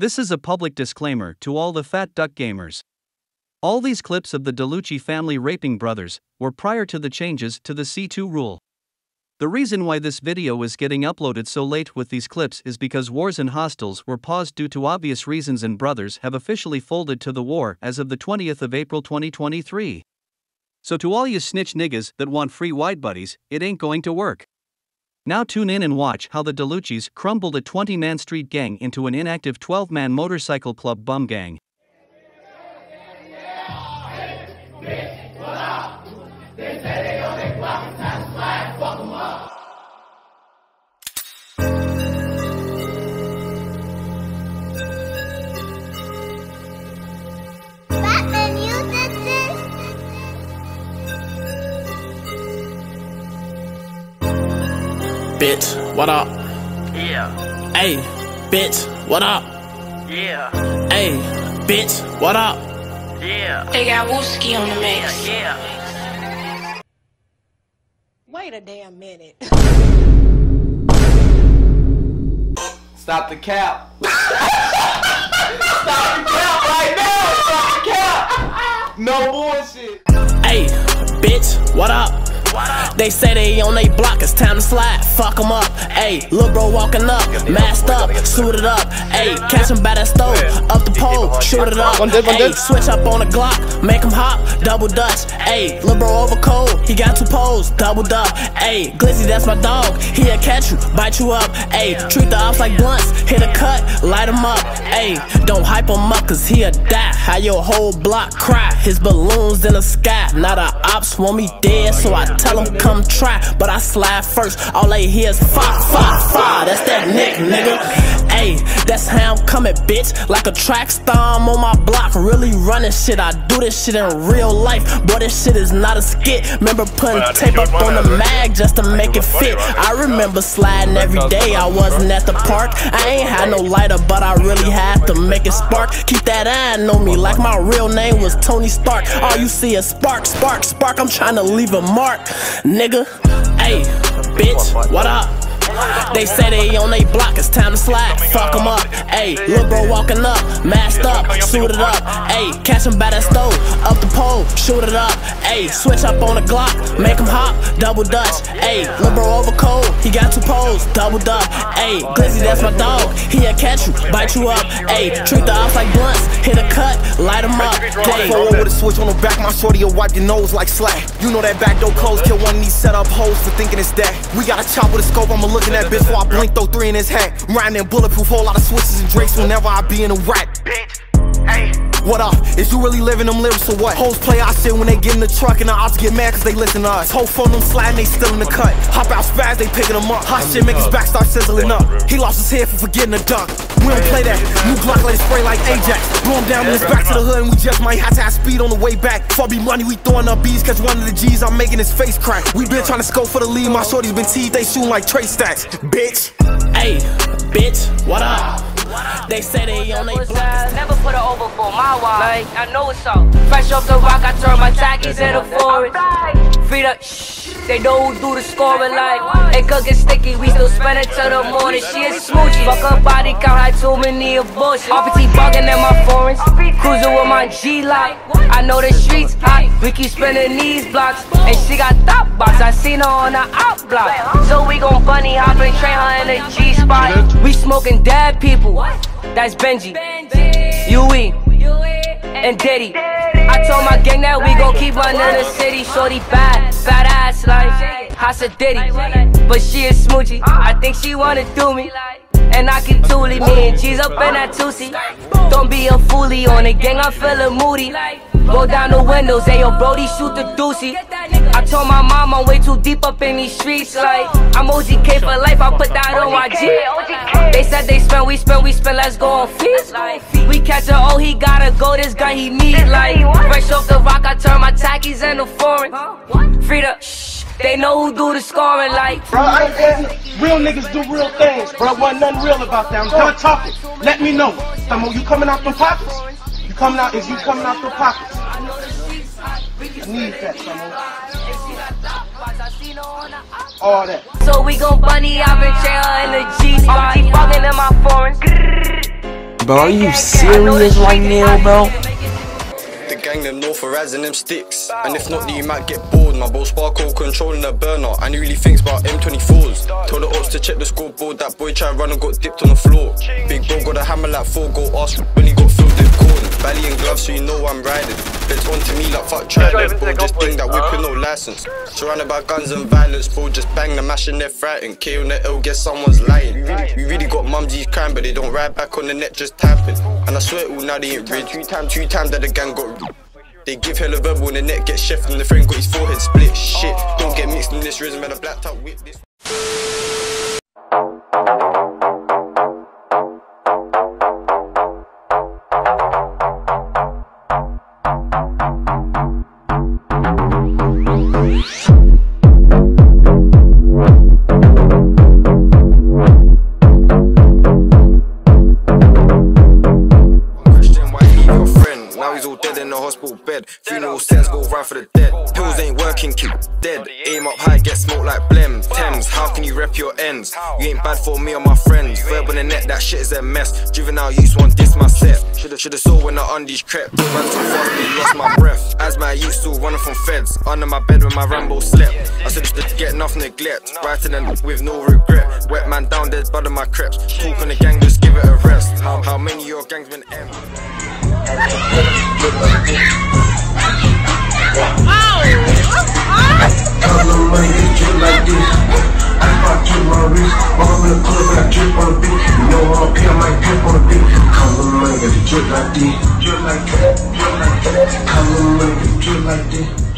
This is a public disclaimer to all the fat duck gamers. All these clips of the DeLucci family raping brothers were prior to the changes to the C2 rule. The reason why this video is getting uploaded so late with these clips is because wars and hostels were paused due to obvious reasons and brothers have officially folded to the war as of the 20th of April 2023. So to all you snitch niggas that want free white buddies, it ain't going to work. Now tune in and watch how the DeLucci's crumbled a 20-man street gang into an inactive 12-man motorcycle club bum gang. Bitch, what up? Yeah, Hey, bitch, what up? yeah, Hey, bitch, what up? yeah, They got Wooski on the mix. yeah. Wait a damn minute. Stop the cap. Stop the cap right now. Stop the cap. No bullshit. Hey, bitch, what up? They say they on they block, it's time to slide. Fuck 'em up. Hey, lil' bro walking up, masked up, suited up. Hey, catch him by that stove, up the pole, shoot it up. Hey, switch up on the Glock, make 'em hop, double dutch. Hey, lil' bro over cold, he got two poles, doubled up. Hey, Glizzy, that's my dog, he'll catch you, bite you up. Hey, treat the ops like blunts, hit a cut, light 'em up. Hey, don't hype 'em up, cause he'll die. How your whole block cry, his balloons in the sky. Now the ops want me dead, so I tell 'em come try. But I slide first, all they hear is fuck, fuck, fuck. That's that Nick, nigga. Hey, that's how I'm coming, bitch. Like a track star, I'm on my block, really running shit. I do this shit in real life. Boy, this shit is not a skit. Remember putting tape up on the mag just to make it fit. I remember sliding every day. I wasn't at the park. I ain't had no lighter, but I really had to make it spark. Keep that eye on me like my real name was Tony Stark. All you see is spark, spark, spark. I'm trying to leave a mark, nigga. Hey, bitch, what up? They say they on they block, it's time to slide. Fuck 'em up. Ayy, lil' bro walking up, masked up, suited up. Ayy, catch him by that stove, up the pole, shoot it up. Ayy, switch up on the Glock, make him hop, double dutch. Ayy, lil' bro over cold, he got two poles, doubled up. Ayy, Glizzy, that's my dog, he'll catch you, bite you up. Ayy, treat the ops like blunts, hit a cut, light 'em up. Forward with a switch on the back, my shorty will wipe your nose like slack. You know that back door closed, kill one of these set up hoes for thinking it's that. We got a chop with a scope, I'ma look in that bitch before I blink, throw three in his hat. Riding in bulletproof, whole lot of switches and drakes whenever I be in a rack. Bitch, hey, What up? Is you really living them lyrics or what? Hoes play our shit when they get in the truck and the odds get mad cause they listen to us. Whole phone them sliding, they still in the cut. Hop out spaz, they picking them up. Hot shit make his back start sizzling up. He lost his head for forgetting to duck. We don't play that. New Glock let it spray like Ajax. Blow him down, when it's back to the hood and we just might have to have speed on the way back. For be money, we throwing up bees cause one of the G's I'm making his face crack. We been trying to scope for the lead, my shorty's been teased, they shooting like Trey stacks. Bitch. Ayy, bitch, what up? They say they on they block, Never put her over for my wife. Like, I know it's so. Fresh off the rock, I turn my tackies into forest. Feet up, shh. They know who do the scoring like. Could get sticky, we still spend it till the morning. She is smoochie. Fuck her body count, had too many abortions. RPT bugging in my foreigns. Cruising with my G lock. I know the streets hot. We keep spinning these blocks. And she got top box. I seen her on the out block. So we gon' bunny hop and train her in the G spot. We smoking dead people. That's Benji. Yui. And Diddy. I told my gang that we keep running the city. Shorty bad, bad ass like Hasa Diddy. But she is smoochy. I think she wanna do me. And I can toolie me and G's up in that Tusi. Don't be a foolie on the gang, I'm feeling moody. Go down the windows, hey yo, Brody, shoot the doozy. I told my mom I'm way too deep up in these streets. Like, I'm OGK for life, I put that on my G. They said they spend, we spend, we spend, let's go on feast. We catch a oh, he gotta go, this guy he need. Like, fresh off the rock, I turn my tackies into foreign. Frida, shh, they know who do the scoring. Like, Bro, I real niggas do real things, bro. Wasn't nothing real about that. I'm done talking. Let me know. Samo, you coming out them pockets? You coming out? Is you coming out them pockets? I need that, Samo. All that. So we gon' bunny out and trail in the G spot. Keep bugging in my foreigns. bro. Are you serious right now, bro? The gang them know for razzing them sticks. And if not, then you might get bored. My bro Sparkle controlling the burner. And he really thinks about M24s. Told the ops to check the scoreboard. That boy tried run and got dipped on the floor. Big bro got a hammer like four, go ask when he Belly and gloves, so you know I'm riding. It's on to me like fuck try that, bro. Just think that whip with no license. Surrounded by guns and violence, bro. Just bang the mash and they're frightened. K on the L, guess someone's lying. We really, really got mumsies crying, but they don't ride back on the net, just tapping. And I swear it all now they ain't real. Two times, two times that the gang got. They give hella verbal and the net get chef and the friend got his forehead split. Shit, don't get mixed in this rhythm and a black top whip this. In the hospital bed. Funeral sends go round for the dead. Pills ain't working, keep dead. Aim up high, get smoked like blem. Thames, how can you rep your ends? You ain't bad for me or my friends. Verb on the net, that shit is a mess. Juvenile use one diss my set. Shoulda, shoulda saw when the undies crept. Ran too fast, but lost my breath. As my youth still running from feds. Under my bed when my Rambo slept. I said just get enough neglect. Writing and with no regret. Wet man down, there's blood on my creps. Talk on the gang, just give it a rest. How, how many of your gangs been end? Drip like this. Drip on on like that, drip like that. Money get drip like this.